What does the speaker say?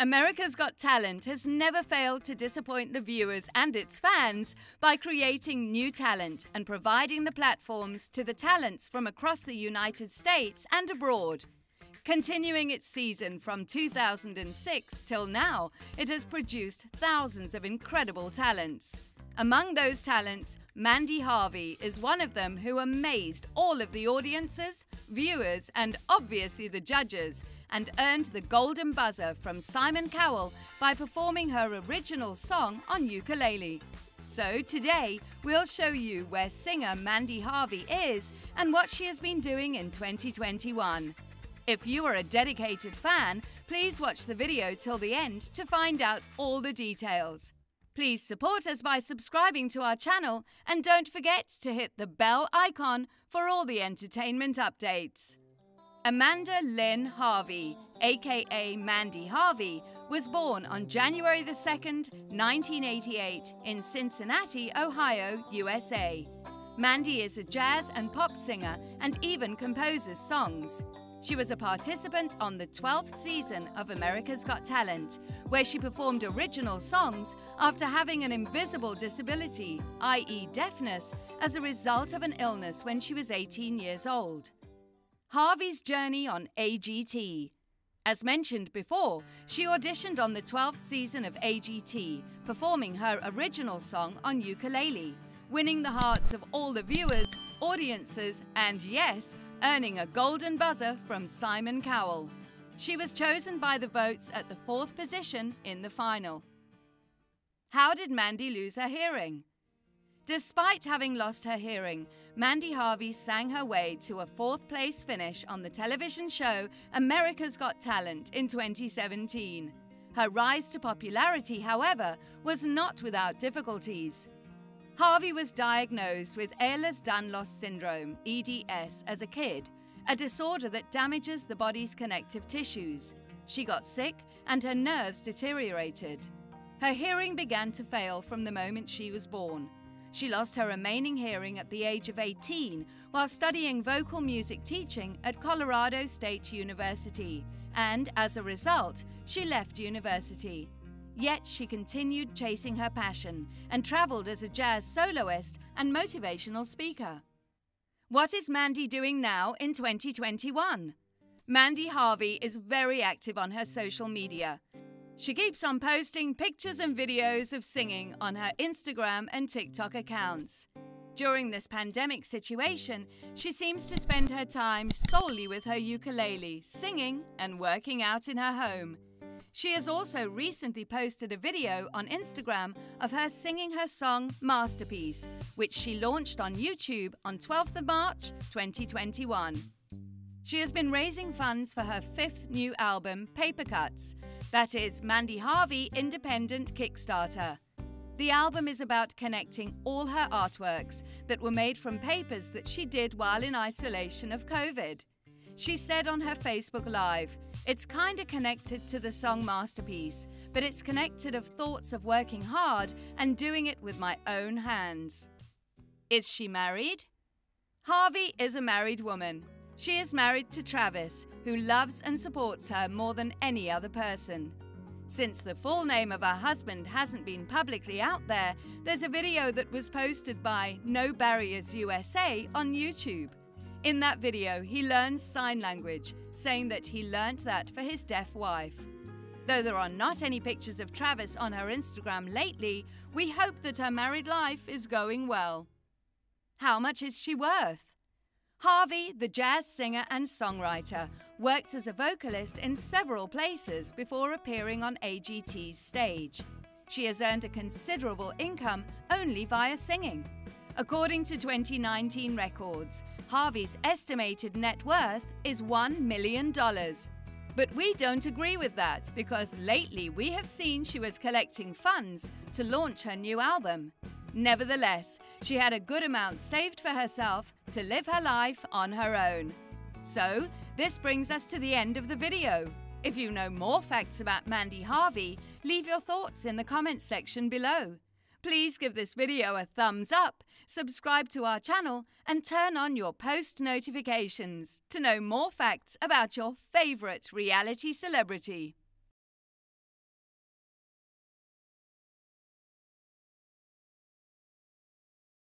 America's Got Talent has never failed to disappoint the viewers and its fans by creating new talent and providing the platforms to the talents from across the United States and abroad. Continuing its season from 2006 till now, it has produced thousands of incredible talents. Among those talents, Mandy Harvey is one of them who amazed all of the audiences, viewers, and obviously the judges and earned the Golden Buzzer from Simon Cowell by performing her original song on ukulele. So today, we'll show you where singer Mandy Harvey is and what she has been doing in 2021. If you are a dedicated fan, please watch the video till the end to find out all the details. Please support us by subscribing to our channel and don't forget to hit the bell icon for all the entertainment updates. Amanda Lynn Harvey, aka Mandy Harvey, was born on January 2, 1988, in Cincinnati, Ohio, USA. Mandy is a jazz and pop singer and even composes songs. She was a participant on the 12th season of America's Got Talent, where she performed original songs after having an invisible disability, i.e., deafness, as a result of an illness when she was 18 years old. Harvey's journey on AGT. As mentioned before, she auditioned on the 12th season of AGT, performing her original song on ukulele, winning the hearts of all the viewers, audiences, and yes, earning a golden buzzer from Simon Cowell. She was chosen by the votes at the fourth position in the final. How did Mandy lose her hearing? Despite having lost her hearing, Mandy Harvey sang her way to a fourth place finish on the television show America's Got Talent in 2017. Her rise to popularity, however, was not without difficulties. Harvey was diagnosed with Ehlers-Danlos syndrome, EDS, as a kid, a disorder that damages the body's connective tissues. She got sick and her nerves deteriorated. Her hearing began to fail from the moment she was born. She lost her remaining hearing at the age of 18 while studying vocal music teaching at Colorado State University, and as a result, she left university. Yet she continued chasing her passion and traveled as a jazz soloist and motivational speaker. What is Mandy doing now in 2021? Mandy Harvey is very active on her social media. She keeps on posting pictures and videos of singing on her Instagram and TikTok accounts. During this pandemic situation, she seems to spend her time solely with her ukulele, singing and working out in her home. She has also recently posted a video on Instagram of her singing her song Masterpiece, which she launched on YouTube on 12th of March 2021. She has been raising funds for her fifth new album, Paper Cuts, that is Mandy Harvey Independent Kickstarter. The album is about connecting all her artworks that were made from papers that she did while in isolation of COVID. She said on her Facebook Live, It's kinda connected to the song Masterpiece, but it's connected of thoughts of working hard and doing it with my own hands. Is she married? Harvey is a married woman. She is married to Travis, who loves and supports her more than any other person. Since the full name of her husband hasn't been publicly out there, there's a video that was posted by No Barriers USA on YouTube. In that video, he learns sign language, saying that he learnt that for his deaf wife. Though there are not any pictures of Travis on her Instagram lately, we hope that her married life is going well. How much is she worth? Harvey, the jazz singer and songwriter, worked as a vocalist in several places before appearing on AGT's stage. She has earned a considerable income only via singing. According to 2019 records, Harvey's estimated net worth is $1 million. But we don't agree with that because lately we have seen she was collecting funds to launch her new album. Nevertheless, she had a good amount saved for herself to live her life on her own. So, this brings us to the end of the video. If you know more facts about Mandy Harvey, leave your thoughts in the comments section below. Please give this video a thumbs up, subscribe to our channel, and turn on your post notifications to know more facts about your favourite reality celebrity.